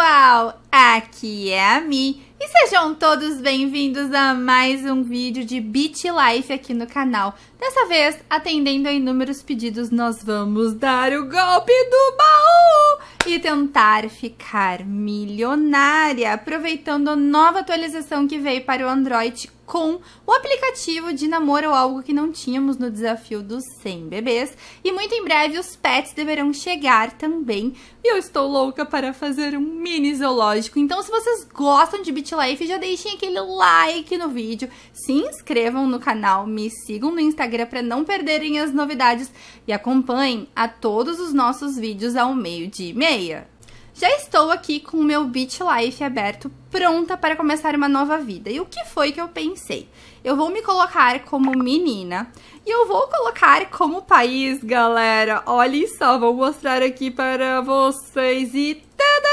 pessoal, aqui é a Mi e sejam todos bem-vindos a mais um vídeo de Beat Life aqui no canal. Dessa vez, atendendo a inúmeros pedidos, nós vamos dar o golpe do baú e tentar ficar milionária, aproveitando a nova atualização que veio para o Android com o aplicativo de namoro, algo que não tínhamos no desafio dos 100 bebês. E muito em breve os pets deverão chegar também. E eu estou louca para fazer um mini zoológico. Então, se vocês gostam de BitLife, já deixem aquele like no vídeo, se inscrevam no canal, me sigam no Instagram para não perderem as novidades e acompanhem a todos os nossos vídeos ao meio-dia e meia. Já estou aqui com o meu Beach Life aberto, pronta para começar uma nova vida. E o que foi que eu pensei? Eu vou me colocar como menina e eu vou colocar como país, galera. Olhem só, vou mostrar aqui para vocês e tada!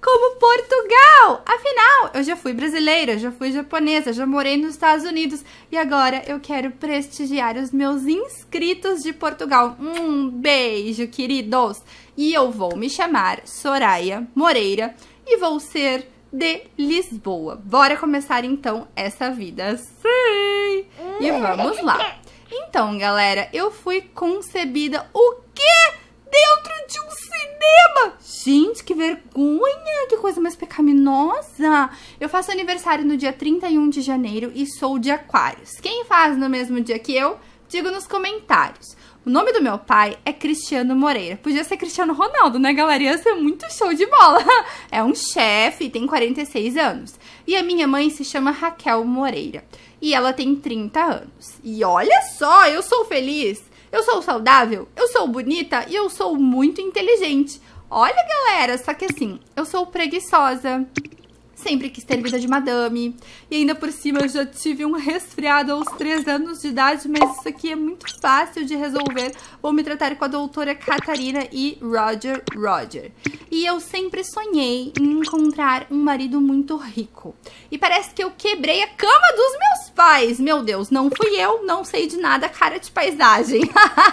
Como Portugal! Afinal, eu já fui brasileira, já fui japonesa, já morei nos Estados Unidos e agora eu quero prestigiar os meus inscritos de Portugal. Um beijo, queridos! e eu vou me chamar Soraya Moreira e vou ser de Lisboa. Bora começar então essa vida sim! E vamos lá. Então, galera, eu fui concebida o quê? Dentro de um cinema! Gente, que vergonha! Que coisa mais pecaminosa! Eu faço aniversário no dia 31 de janeiro e sou de Aquários. Quem faz no mesmo dia que eu? Digo nos comentários. O nome do meu pai é Cristiano Moreira. Podia ser Cristiano Ronaldo, né, galera? Ia ser muito show de bola. É um chefe, tem 46 anos. E a minha mãe se chama Raquel Moreira. E ela tem 30 anos. E olha só, eu sou feliz, eu sou saudável, eu sou bonita e eu sou muito inteligente. Olha, galera, só que assim, eu sou preguiçosa, Sempre quis ter vida de madame. E ainda por cima eu já tive um resfriado aos 3 anos de idade, mas isso aqui é muito fácil de resolver. Vou me tratar com a doutora Catarina e Roger Roger. E eu sempre sonhei em encontrar um marido muito rico. E parece que eu quebrei a cama dos meus pais. Meu Deus, não fui eu, não sei de nada, cara de paisagem.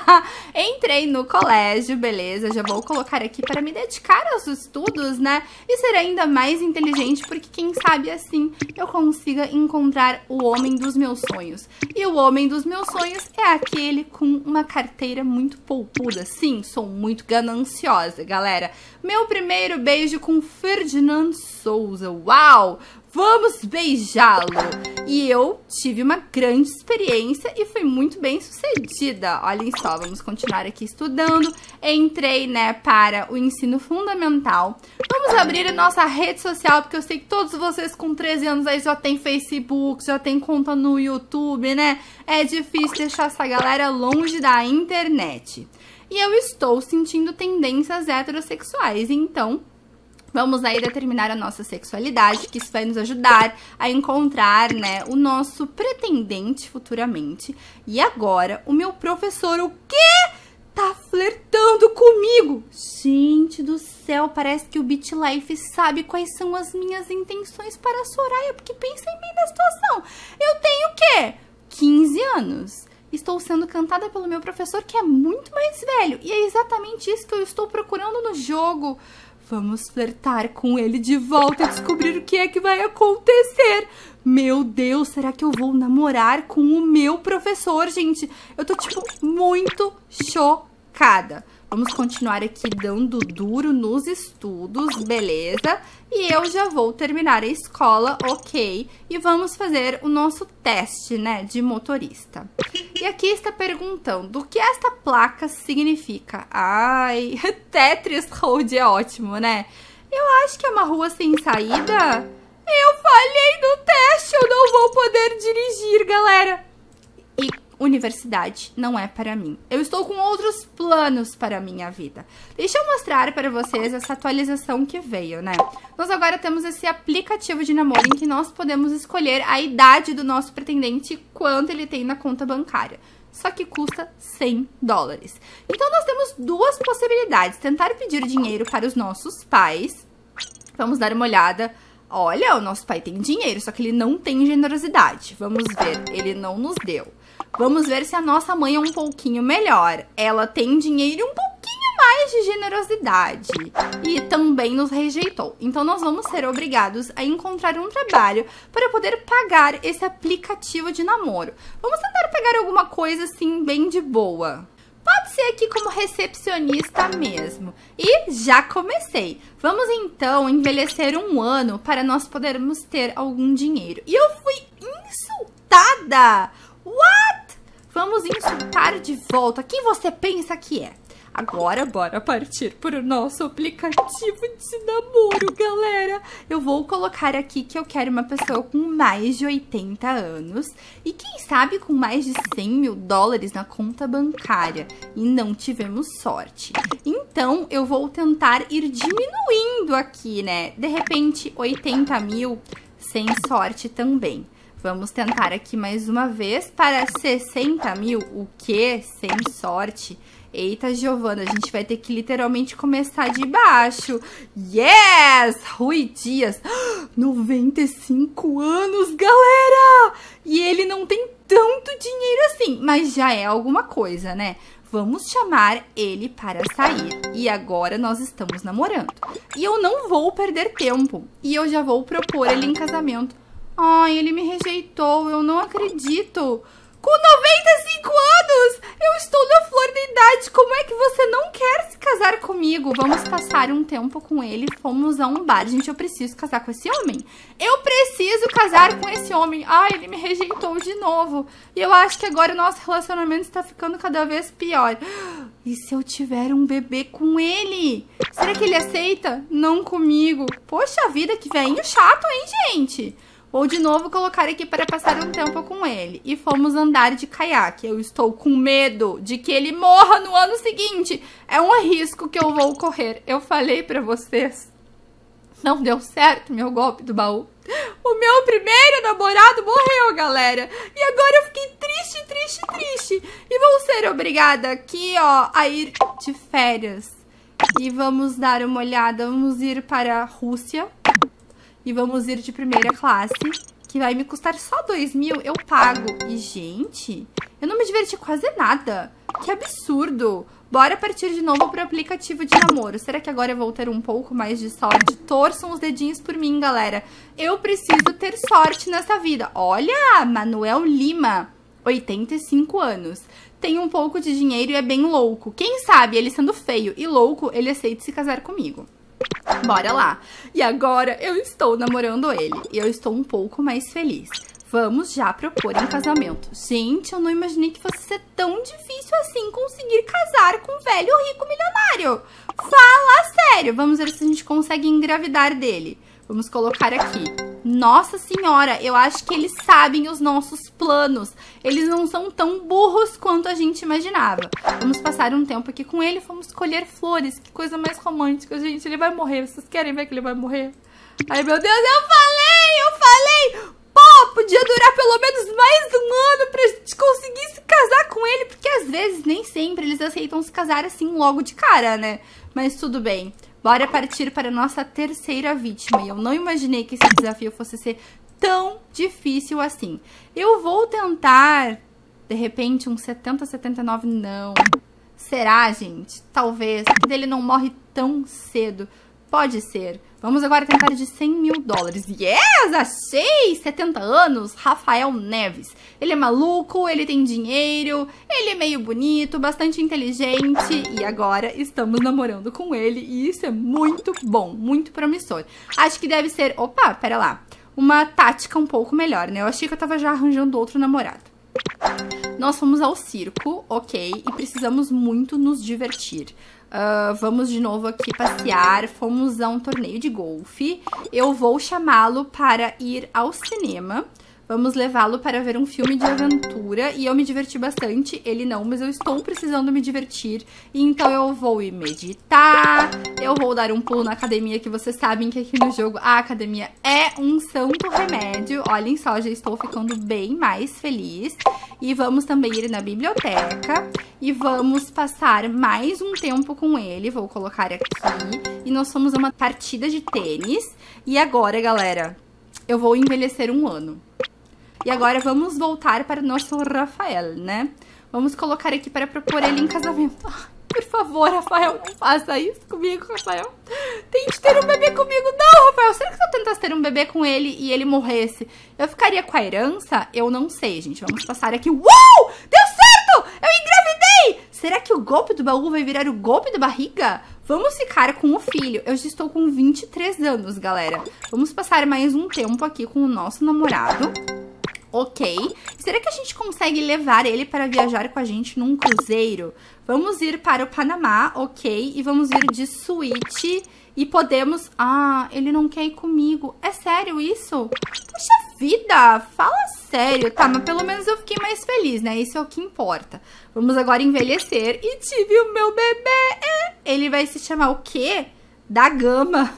Entrei no colégio, beleza, já vou colocar aqui para me dedicar aos estudos, né? E ser ainda mais inteligente quem sabe assim eu consiga encontrar o homem dos meus sonhos. E o homem dos meus sonhos é aquele com uma carteira muito poupuda. Sim, sou muito gananciosa, galera. Meu primeiro beijo com Ferdinand Souza. Uau! Vamos beijá-lo! E eu tive uma grande experiência e fui muito bem sucedida. Olhem só, vamos continuar aqui estudando. Entrei, né, para o ensino fundamental. Vamos abrir a nossa rede social, porque eu sei que todos vocês com 13 anos aí já tem Facebook, já tem conta no YouTube, né? É difícil deixar essa galera longe da internet. E eu estou sentindo tendências heterossexuais, então Vamos aí determinar a nossa sexualidade, que isso vai nos ajudar a encontrar, né, o nosso pretendente futuramente. E agora, o meu professor, o quê? Tá flertando comigo! Gente do céu, parece que o BitLife sabe quais são as minhas intenções para a Soraya, porque pensem bem na situação. Eu tenho o quê? 15 anos estou sendo cantada pelo meu professor que é muito mais velho. E é exatamente isso que eu estou procurando no jogo. Vamos flertar com ele de volta e descobrir o que é que vai acontecer. Meu Deus, será que eu vou namorar com o meu professor, gente? Eu tô, tipo, muito chocada. Vamos continuar aqui dando duro nos estudos, beleza? E eu já vou terminar a escola, ok? E vamos fazer o nosso teste, né, de motorista. E aqui está perguntando o que esta placa significa. Ai, Tetris Road é ótimo, né? Eu acho que é uma rua sem saída. Eu falhei no teste, eu não vou poder dirigir, galera universidade não é para mim. Eu estou com outros planos para a minha vida. Deixa eu mostrar para vocês essa atualização que veio, né? Nós agora temos esse aplicativo de namoro em que nós podemos escolher a idade do nosso pretendente e quanto ele tem na conta bancária. Só que custa 100 dólares. Então nós temos duas possibilidades. Tentar pedir dinheiro para os nossos pais. Vamos dar uma olhada Olha, o nosso pai tem dinheiro, só que ele não tem generosidade. Vamos ver, ele não nos deu. Vamos ver se a nossa mãe é um pouquinho melhor. Ela tem dinheiro um pouquinho mais de generosidade e também nos rejeitou. Então nós vamos ser obrigados a encontrar um trabalho para poder pagar esse aplicativo de namoro. Vamos tentar pegar alguma coisa assim bem de boa. Pode ser aqui como recepcionista mesmo. E já comecei. Vamos então envelhecer um ano para nós podermos ter algum dinheiro. E eu fui insultada! What? Vamos insultar de volta. Quem você pensa que é? Agora, bora partir para o nosso aplicativo de namoro, galera. Eu vou colocar aqui que eu quero uma pessoa com mais de 80 anos e quem sabe com mais de 100 mil dólares na conta bancária. E não tivemos sorte. Então, eu vou tentar ir diminuindo aqui, né? De repente, 80 mil, sem sorte também. Vamos tentar aqui mais uma vez para 60 mil, o que? Sem sorte. Eita, Giovana, a gente vai ter que literalmente começar de baixo. Yes! Rui Dias, 95 anos, galera! E ele não tem tanto dinheiro assim, mas já é alguma coisa, né? Vamos chamar ele para sair. E agora nós estamos namorando. E eu não vou perder tempo. E eu já vou propor ele em casamento. Ai, ele me rejeitou, eu não acredito. Com 95 anos! Eu estou na flor da idade. Como é que você não quer se casar comigo? Vamos passar um tempo com ele. Fomos a um bar. Gente, eu preciso casar com esse homem. Eu preciso casar com esse homem. Ai, ele me rejeitou de novo. E eu acho que agora o nosso relacionamento está ficando cada vez pior. E se eu tiver um bebê com ele? Será que ele aceita? Não comigo. Poxa vida, que velhinho chato, hein, gente? Vou de novo colocar aqui para passar um tempo com ele. E fomos andar de caiaque. Eu estou com medo de que ele morra no ano seguinte. É um risco que eu vou correr. Eu falei para vocês. Não deu certo meu golpe do baú. O meu primeiro namorado morreu, galera. E agora eu fiquei triste, triste, triste. E vou ser obrigada aqui, ó, a ir de férias. E vamos dar uma olhada. Vamos ir para a Rússia e vamos ir de primeira classe, que vai me custar só 2 mil, eu pago. E, gente, eu não me diverti quase nada. Que absurdo. Bora partir de novo pro aplicativo de namoro. Será que agora eu vou ter um pouco mais de sorte? Torçam os dedinhos por mim, galera. Eu preciso ter sorte nessa vida. Olha, Manuel Lima, 85 anos. Tem um pouco de dinheiro e é bem louco. Quem sabe, ele sendo feio e louco, ele aceita se casar comigo. Bora lá. E agora eu estou namorando ele. E eu estou um pouco mais feliz. Vamos já propor em casamento. Gente, eu não imaginei que fosse ser tão difícil assim conseguir casar com um velho rico milionário. Fala sério. Vamos ver se a gente consegue engravidar dele. Vamos colocar aqui. Nossa senhora, eu acho que eles sabem os nossos planos. Eles não são tão burros quanto a gente imaginava. Vamos passar um tempo aqui com ele, vamos colher flores. Que coisa mais romântica, gente. Ele vai morrer. Vocês querem ver que ele vai morrer? Ai, meu Deus, eu falei, eu falei. Pô, podia durar pelo menos mais um ano pra gente conseguir se casar com ele. Porque às vezes, nem sempre, eles aceitam se casar assim logo de cara, né? Mas tudo bem. Bora partir para nossa terceira vítima. E eu não imaginei que esse desafio fosse ser tão difícil assim. Eu vou tentar, de repente, um 70, 79, não. Será, gente? Talvez. Ele não morre tão cedo. Pode ser. Vamos agora tentar de 100 mil dólares. Yes! Achei! 70 anos, Rafael Neves. Ele é maluco, ele tem dinheiro, ele é meio bonito, bastante inteligente. E agora estamos namorando com ele. E isso é muito bom, muito promissor. Acho que deve ser... Opa, pera lá. Uma tática um pouco melhor, né? Eu achei que eu tava já arranjando outro namorado. Nós fomos ao circo, ok? E precisamos muito nos divertir. Uh, vamos de novo aqui passear. Fomos a um torneio de golfe. Eu vou chamá-lo para ir ao cinema. Vamos levá-lo para ver um filme de aventura e eu me diverti bastante. Ele não, mas eu estou precisando me divertir. Então eu vou ir meditar, eu vou dar um pulo na academia, que vocês sabem que aqui no jogo a academia é um santo remédio. Olhem só, já estou ficando bem mais feliz. E vamos também ir na biblioteca e vamos passar mais um tempo com ele. Vou colocar aqui. E nós fomos a uma partida de tênis. E agora, galera, eu vou envelhecer um ano. E agora vamos voltar para o nosso Rafael, né? Vamos colocar aqui para propor ele em casamento. Por favor, Rafael, não faça isso comigo, Rafael. Tente ter um bebê comigo. Não, Rafael, será que se eu tentasse ter um bebê com ele e ele morresse, eu ficaria com a herança? Eu não sei, gente. Vamos passar aqui. Uou! Deu! Será que o golpe do baú vai virar o golpe da barriga? Vamos ficar com o filho. Eu já estou com 23 anos, galera. Vamos passar mais um tempo aqui com o nosso namorado. Ok. Será que a gente consegue levar ele para viajar com a gente num cruzeiro? Vamos ir para o Panamá, ok. E vamos ir de suíte. E podemos... Ah, ele não quer ir comigo. É sério isso? Poxa vida, fala sério. Tá, mas pelo menos eu fiquei mais feliz, né? Isso é o que importa. Vamos agora envelhecer. E tive o meu bebê. Ele vai se chamar o quê? Da Gama.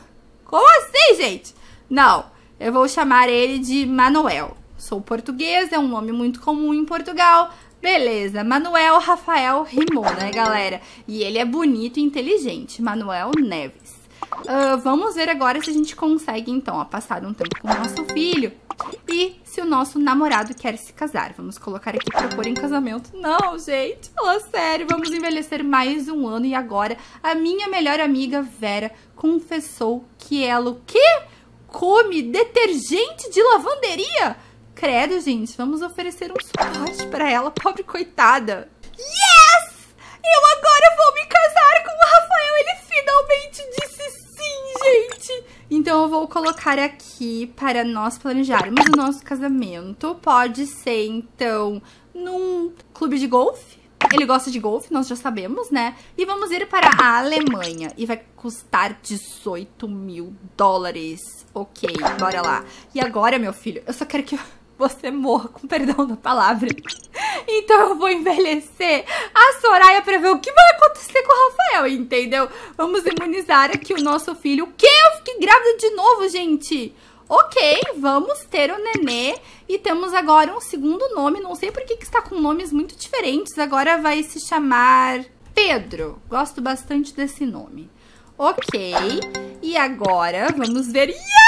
Como assim, gente? Não, eu vou chamar ele de Manuel. Sou português, é um nome muito comum em Portugal. Beleza, Manuel Rafael rimou, né, galera? E ele é bonito e inteligente, Manuel Neves. Uh, vamos ver agora se a gente consegue, então, ó, passar um tempo com o nosso filho e se o nosso namorado quer se casar. Vamos colocar aqui propor em casamento. Não, gente, fala sério, vamos envelhecer mais um ano e agora a minha melhor amiga Vera confessou que ela o quê? Come detergente de lavanderia? Credo, gente, vamos oferecer um suporte para ela, pobre coitada. Yes! Eu agora vou me casar com o Rafael, ele finalmente disse sim, gente. Então eu vou colocar aqui para nós planejarmos o nosso casamento. Pode ser, então, num clube de golfe. Ele gosta de golfe, nós já sabemos, né? E vamos ir para a Alemanha. E vai custar 18 mil dólares. Ok, bora lá. E agora, meu filho, eu só quero que você morra, com perdão da palavra. Então eu vou envelhecer a Soraya pra ver o que vai acontecer com o Rafael, entendeu? Vamos imunizar aqui o nosso filho. O quê? Eu fiquei grávida de novo, gente. Ok, vamos ter o nenê e temos agora um segundo nome. Não sei por que, que está com nomes muito diferentes. Agora vai se chamar Pedro. Gosto bastante desse nome. Ok, e agora vamos ver... Yeah!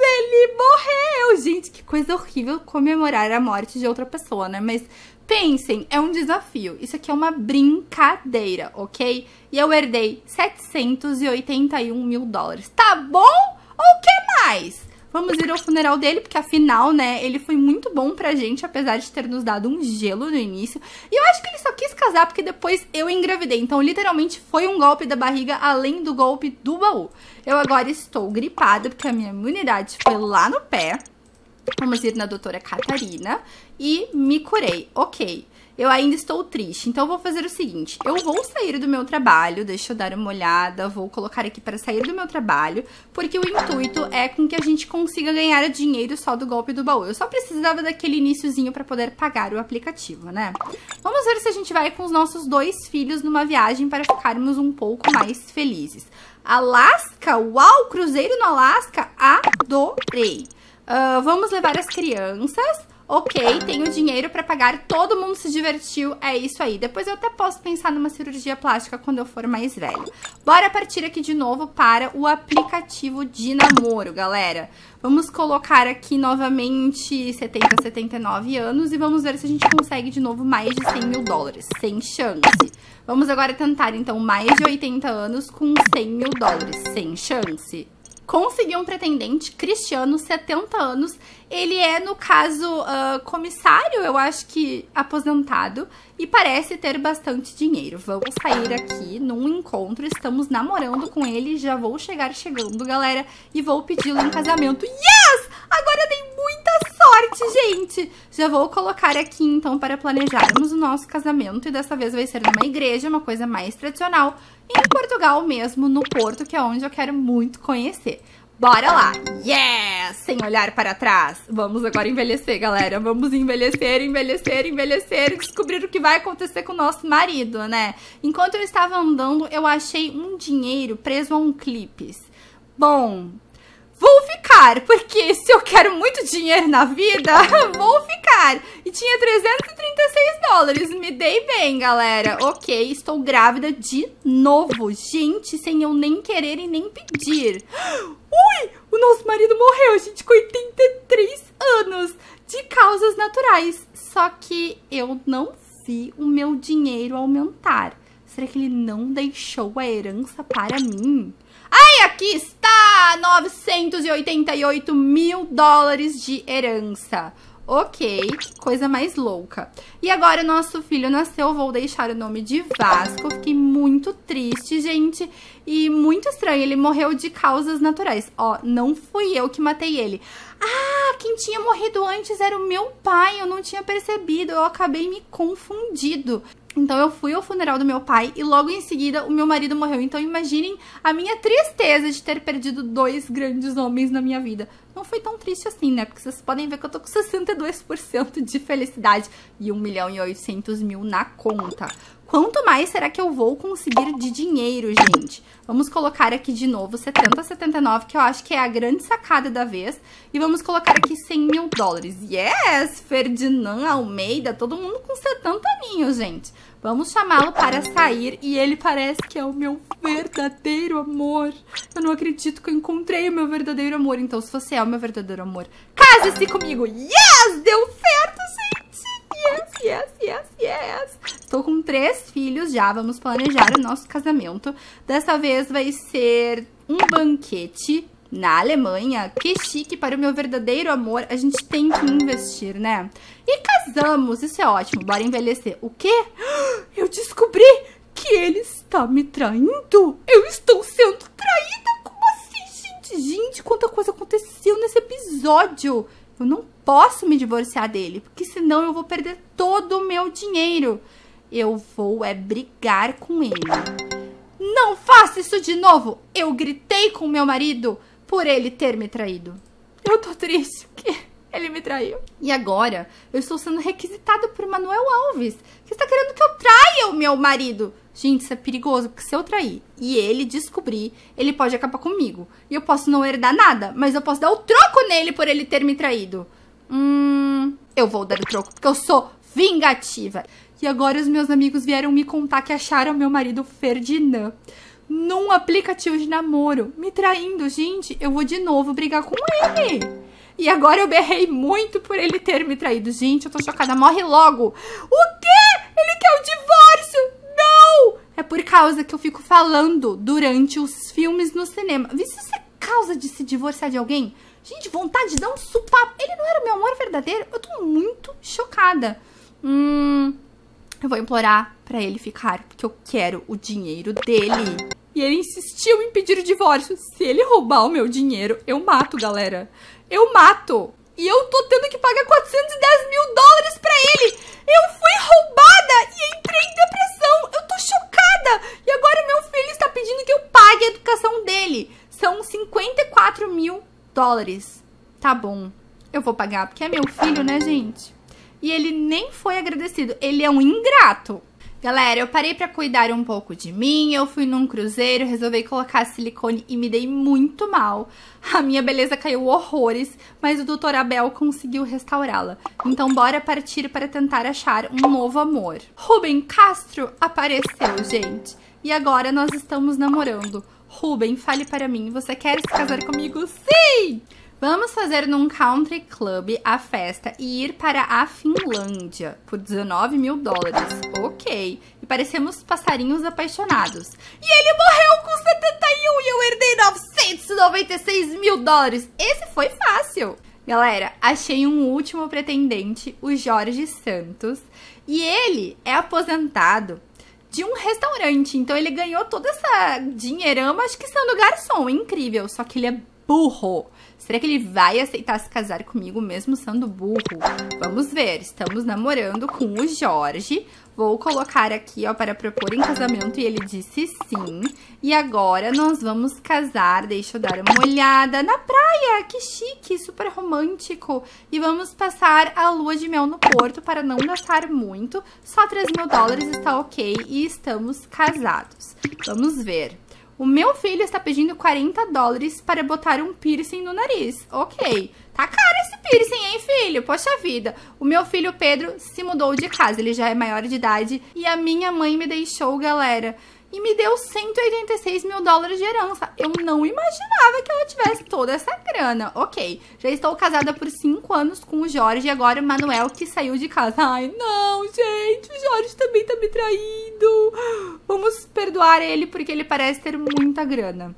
Ele morreu! Gente, que coisa horrível comemorar a morte de outra pessoa, né? Mas pensem, é um desafio. Isso aqui é uma brincadeira, ok? E eu herdei 781 mil dólares. Tá bom? Ou o que mais? Vamos ir ao funeral dele, porque afinal, né, ele foi muito bom pra gente, apesar de ter nos dado um gelo no início. E eu acho que ele só quis casar porque depois eu engravidei. Então, literalmente, foi um golpe da barriga além do golpe do baú. Eu agora estou gripada, porque a minha imunidade foi lá no pé. Vamos ir na doutora Catarina e me curei. Ok eu ainda estou triste. Então, vou fazer o seguinte: eu vou sair do meu trabalho, deixa eu dar uma olhada, vou colocar aqui para sair do meu trabalho, porque o intuito é com que a gente consiga ganhar dinheiro só do golpe do baú. Eu só precisava daquele iníciozinho para poder pagar o aplicativo, né? Vamos ver se a gente vai com os nossos dois filhos numa viagem para ficarmos um pouco mais felizes. Alasca? Uau, cruzeiro no Alasca? Adorei! Uh, vamos levar as crianças ok, tenho dinheiro para pagar, todo mundo se divertiu, é isso aí. Depois eu até posso pensar numa cirurgia plástica quando eu for mais velho. Bora partir aqui de novo para o aplicativo de namoro, galera. Vamos colocar aqui novamente 70, 79 anos e vamos ver se a gente consegue de novo mais de 100 mil dólares. Sem chance. Vamos agora tentar, então, mais de 80 anos com 100 mil dólares. Sem chance conseguiu um pretendente, Cristiano, 70 anos. Ele é, no caso, uh, comissário, eu acho que aposentado, e parece ter bastante dinheiro. Vamos sair aqui num encontro, estamos namorando com ele, já vou chegar chegando, galera, e vou pedi-lo em casamento. Yes! Agora muita sorte, gente! Já vou colocar aqui, então, para planejarmos o nosso casamento, e dessa vez vai ser numa igreja, uma coisa mais tradicional, em Portugal mesmo, no Porto, que é onde eu quero muito conhecer. Bora lá! Yes! Sem olhar para trás. Vamos agora envelhecer, galera. Vamos envelhecer, envelhecer, envelhecer e descobrir o que vai acontecer com o nosso marido, né? Enquanto eu estava andando, eu achei um dinheiro preso a um clipes. Bom, ficar, porque se eu quero muito dinheiro na vida, vou ficar. E tinha 336 dólares, me dei bem, galera. Ok, estou grávida de novo. Gente, sem eu nem querer e nem pedir. Ui, o nosso marido morreu, gente, com 83 anos, de causas naturais. Só que eu não vi o meu dinheiro aumentar. Será que ele não deixou a herança para mim? Ai, aqui está! 988 mil dólares de herança. Ok, coisa mais louca. E agora nosso filho nasceu, vou deixar o nome de Vasco. Fiquei muito triste, gente. E muito estranho, ele morreu de causas naturais. Ó, não fui eu que matei ele. Ah, quem tinha morrido antes era o meu pai, eu não tinha percebido. Eu acabei me confundido. Então eu fui ao funeral do meu pai e logo em seguida o meu marido morreu. Então imaginem a minha tristeza de ter perdido dois grandes homens na minha vida. Não foi tão triste assim, né? Porque vocês podem ver que eu tô com 62% de felicidade e 1 milhão e 800 mil na conta. Quanto mais será que eu vou conseguir de dinheiro, gente? Vamos colocar aqui de novo 70, 79, que eu acho que é a grande sacada da vez. E vamos colocar aqui 100 mil dólares. Yes! Ferdinand Almeida, todo mundo com 70 aninhos, gente. Vamos chamá-lo para sair e ele parece que é o meu verdadeiro amor. Eu não acredito que eu encontrei o meu verdadeiro amor. Então, se você é o meu verdadeiro amor, case-se comigo. Yes! Deu certo, gente! Yes, yes, yes. Estou com três filhos já, vamos planejar o nosso casamento. Dessa vez vai ser um banquete na Alemanha. Que chique para o meu verdadeiro amor. A gente tem que investir, né? E casamos, isso é ótimo. Bora envelhecer. O quê? Eu descobri que ele está me traindo. Eu estou sendo traída. Como assim, gente? Gente, quanta coisa aconteceu nesse episódio. Eu não posso me divorciar dele, porque senão eu vou perder todo o meu dinheiro. Eu vou é brigar com ele. Não faça isso de novo! Eu gritei com meu marido por ele ter me traído. Eu tô triste que ele me traiu. E agora eu estou sendo requisitada por Manuel Alves, que está querendo que eu traia o meu marido. Gente, isso é perigoso, porque se eu trair e ele descobrir, ele pode acabar comigo. E eu posso não herdar nada, mas eu posso dar o troco nele por ele ter me traído. Hum, eu vou dar o troco, porque eu sou vingativa. E agora os meus amigos vieram me contar que acharam meu marido Ferdinand num aplicativo de namoro, me traindo. Gente, eu vou de novo brigar com ele. E agora eu berrei muito por ele ter me traído. Gente, eu tô chocada. Morre logo. O quê? Ele quer o divórcio? Não! É por causa que eu fico falando durante os filmes no cinema. Vê se isso é causa de se divorciar de alguém. Gente, vontade de dar um supapo. Ele não era meu amor verdadeiro? Eu tô muito chocada. Hum, eu vou implorar pra ele ficar, porque eu quero o dinheiro dele. E ele insistiu em pedir o divórcio. Se ele roubar o meu dinheiro, eu mato, galera. Eu mato. E eu tô tendo que pagar 410 mil dólares pra ele. Eu fui roubada e entrei em depressão. Eu tô chocada. E agora meu filho está pedindo que eu pague a educação dele. São 54 mil dólares. Tá bom, eu vou pagar, porque é meu filho, né, gente? E ele nem foi agradecido. Ele é um ingrato. Galera, eu parei para cuidar um pouco de mim, eu fui num cruzeiro, resolvi colocar silicone e me dei muito mal. A minha beleza caiu horrores, mas o Dr. Abel conseguiu restaurá-la. Então bora partir para tentar achar um novo amor. Ruben Castro apareceu, gente. E agora nós estamos namorando. Ruben, fale para mim, você quer se casar comigo? Sim! Vamos fazer num country club a festa e ir para a Finlândia por 19 mil dólares. Ok. E parecemos passarinhos apaixonados. E ele morreu com 71 e eu herdei 996 mil dólares. Esse foi fácil. Galera, achei um último pretendente, o Jorge Santos. E ele é aposentado de um restaurante. Então ele ganhou toda essa dinheirama, acho que sendo garçom. Incrível. Só que ele é burro. Será que ele vai aceitar se casar comigo mesmo sendo burro? Vamos ver. Estamos namorando com o Jorge. Vou colocar aqui, ó, para propor em casamento e ele disse sim. E agora nós vamos casar. Deixa eu dar uma olhada na praia. Que chique, super romântico. E vamos passar a lua de mel no porto para não gastar muito. Só 3 mil dólares está ok e estamos casados. Vamos ver. O meu filho está pedindo 40 dólares para botar um piercing no nariz. Ok. Tá caro esse piercing, hein, filho? Poxa vida. O meu filho Pedro se mudou de casa. Ele já é maior de idade. E a minha mãe me deixou, galera. E me deu 186 mil dólares de herança. Eu não imaginava que ela tivesse toda essa grana. Ok, já estou casada por 5 anos com o Jorge e agora o Manuel que saiu de casa. Ai, não, gente, o Jorge também tá me traindo. Vamos perdoar ele porque ele parece ter muita grana.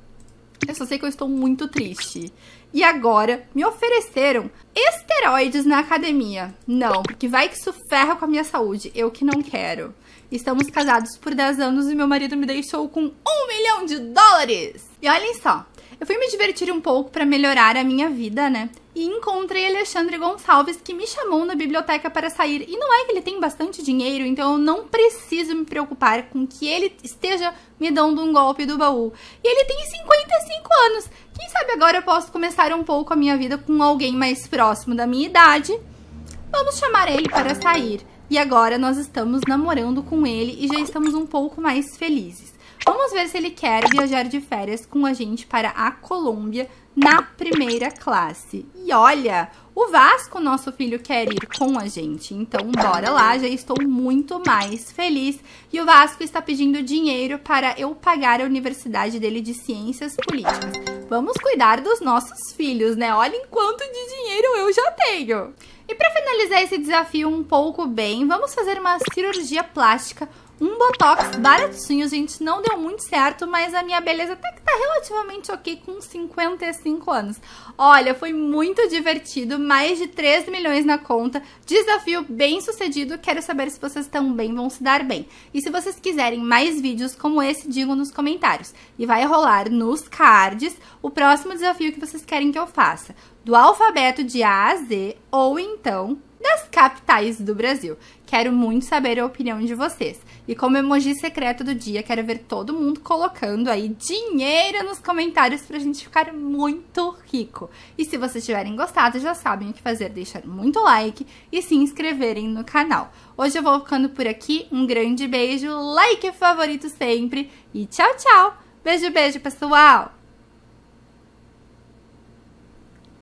Eu só sei que eu estou muito triste. E agora me ofereceram esteroides na academia. Não, porque vai que isso ferra com a minha saúde. Eu que não quero. Estamos casados por 10 anos e meu marido me deixou com um milhão de dólares. E olhem só, eu fui me divertir um pouco para melhorar a minha vida, né? E encontrei Alexandre Gonçalves que me chamou na biblioteca para sair. E não é que ele tem bastante dinheiro, então eu não preciso me preocupar com que ele esteja me dando um golpe do baú. E ele tem 55 anos. Quem sabe agora eu posso começar um pouco a minha vida com alguém mais próximo da minha idade? Vamos chamar ele para sair. E agora nós estamos namorando com ele e já estamos um pouco mais felizes. Vamos ver se ele quer viajar de férias com a gente para a Colômbia na primeira classe. E olha, o Vasco, nosso filho, quer ir com a gente. Então, bora lá, já estou muito mais feliz. E o Vasco está pedindo dinheiro para eu pagar a universidade dele de Ciências Políticas. Vamos cuidar dos nossos filhos, né? Olhem quanto de dinheiro eu já tenho. E para finalizar esse desafio um pouco bem, vamos fazer uma cirurgia plástica um botox baratinho, gente, não deu muito certo, mas a minha beleza até que tá relativamente ok com 55 anos. Olha, foi muito divertido, mais de 3 milhões na conta, desafio bem sucedido, quero saber se vocês também vão se dar bem. E se vocês quiserem mais vídeos como esse, digam nos comentários. E vai rolar nos cards o próximo desafio que vocês querem que eu faça, do alfabeto de A a Z, ou então das capitais do Brasil. Quero muito saber a opinião de vocês. E como emoji secreto do dia, quero ver todo mundo colocando aí dinheiro nos comentários pra gente ficar muito rico. E se vocês tiverem gostado, já sabem o que fazer, deixar muito like e se inscreverem no canal. Hoje eu vou ficando por aqui, um grande beijo, like favorito sempre e tchau, tchau! Beijo, beijo, pessoal!